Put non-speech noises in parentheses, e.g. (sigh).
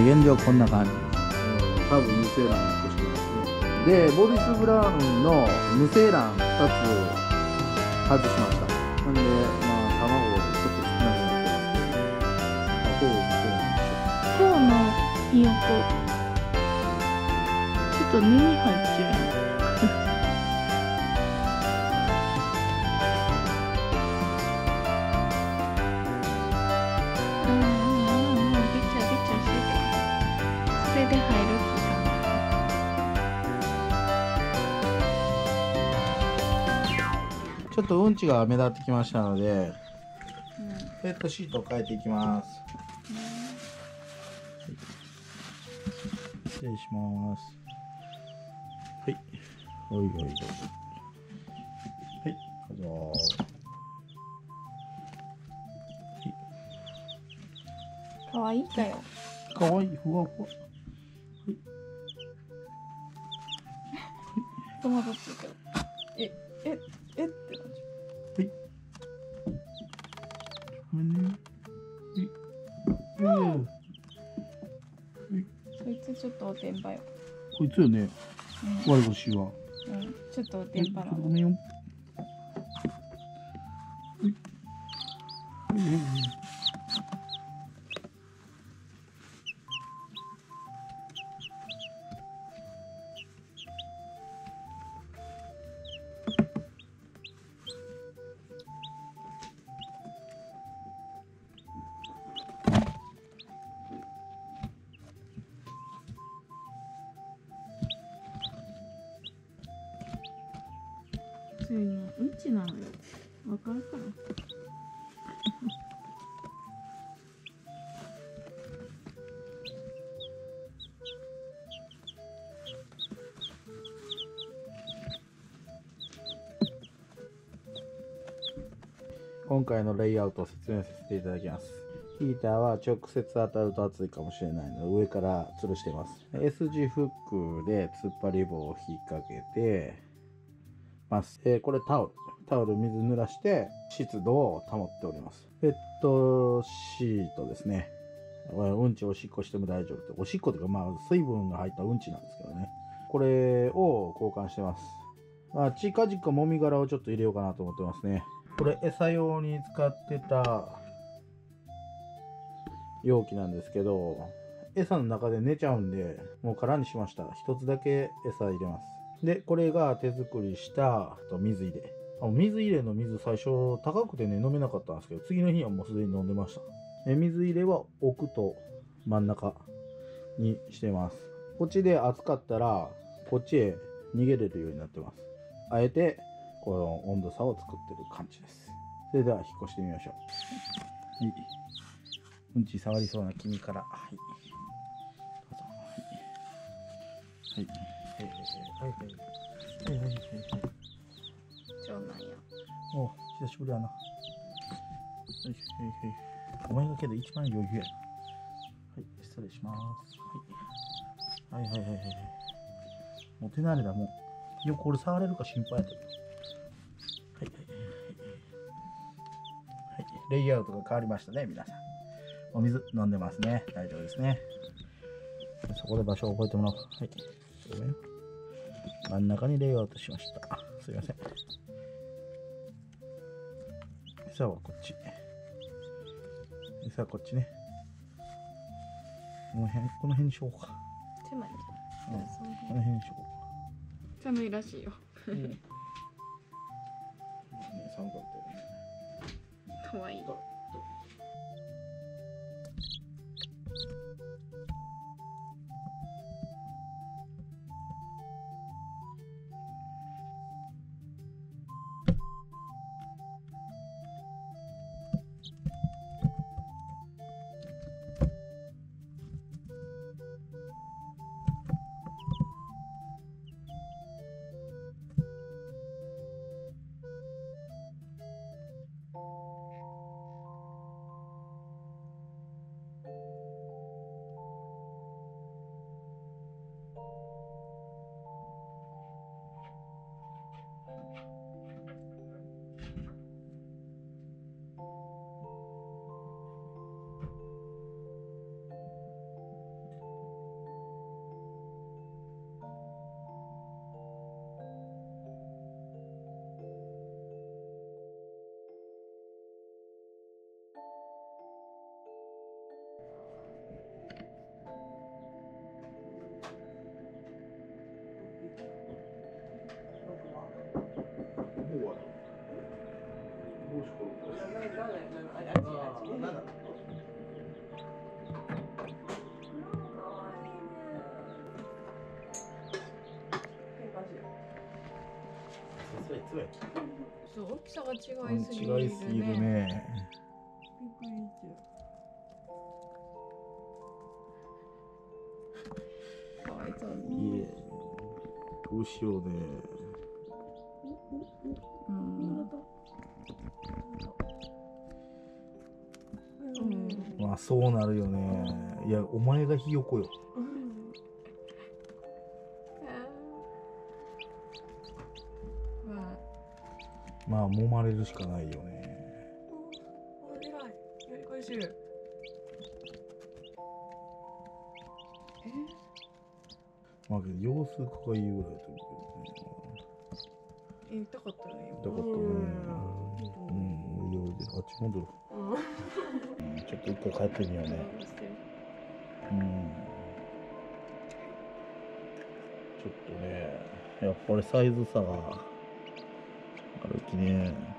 現状こんな感じ。多分無精卵欲しくないですね。でボディス・ブラウンの無精卵2つ外しました。なんでまあ卵ちょっと少なくなってますけどあほぼ無精卵でしょ今日のひよこちょっと根に入っちゃうちょっとうんちが目立ってきましたのでがうん。ペットシートを変えていきます。失礼します。はい。おいおいおい。はい。どうぞかわいいかよかわいいふわ。ふわ (laughs) 戸惑ってるけど。ええつちょっとおてんばよ。こいつよね。うん、我腰はう。ん、ちょっとおてんばなのごめんよ。はいはいはいはいそういうのうんちなのよわかるかな今回のレイアウトを説明させていただきます。ヒーターは直接当たると熱いかもしれないので上から吊るしています。S 字フックで突っ張り棒を引っ掛けてます、えーこれタオル。タオル水濡らして湿度を保っております。ペットシートですね。うんちおしっこしても大丈夫っておしっこというかまあ水分が入ったうんちなんですけどね。これを交換してます。まあ近々もみ殻をちょっと入れようかなと思ってますね。これ餌用に使ってた容器なんですけど餌の中で寝ちゃうんでもう空にしました。一つだけ餌入れます。でこれが手作りした水入れ。水入れの水最初高くてね飲めなかったんですけど次の日はもうすでに飲んでました。え水入れは奥と真ん中にしてます。こっちで暑かったらこっちへ逃げれるようになってます。あえてこの温度差を作ってる感じです。それでは引っ越してみましょう。はい。うんち触りそうな君から。はい。どうぞ。はい。はい。はいはいはいはいはいはいはい長男やお久しぶりやな。はいはいはいお前がけど一番余裕やはい失礼します。はいはいはいはいはい。はいもう手慣れだもう。よくこれ触れるか心配やったけど。はいはいはいはい。はいレイアウトが変わりましたね皆さん。お水飲んでますね。大丈夫ですね。そこで場所を覚えてもらおう。はい。ごめん真ん中にレイアウトしました。すいません。餌はこっち。餌はこっちね。この辺この辺にしようか。狭いんじゃない、うんこの辺にしよ寒いらしいよ。うか、うん。ね、(laughs) 寒かったよね。かわいいそう。大きさが違いすぎる、ね、違いすぎるねびっくりしちゃうかわいそうにどうしようねそうなるよね。いやお前がひよこよ。ままあ揉まれるしかないよね。あ偉いやり返しえまあけど様子がいいぐらいだと思え痛かったよねうけどね痛かったねうんおいあっち戻ろうんう、うん、ちょっと一回帰ってみようね。うん。ちょっとねやっぱりサイズ差があるきね。